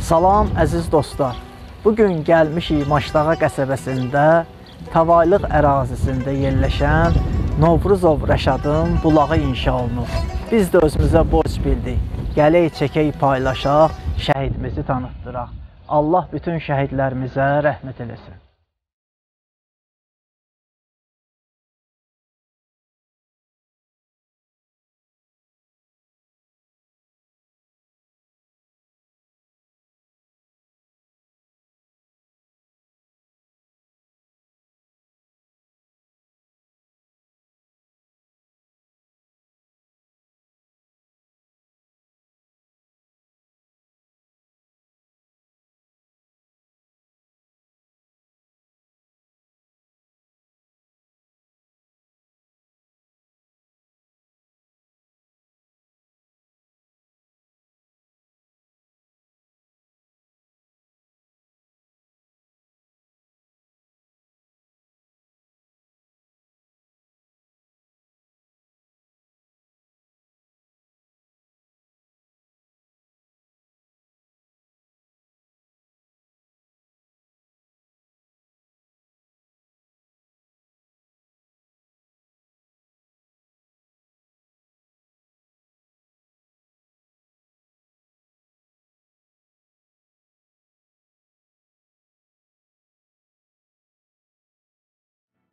Salam əziz dostlar. Bu gün gəlmişik Maşdağa qəsəbəsində Tavalıq ərazisində yerləşən Novruzov Rəşadın bulağı inşa olunub. Biz də özümüzə borc bildik. Gələk çəkək paylaşaq, şəhidimizi tanıtdıraq. Allah bütün şəhidlərimizə rəhmət eləsin.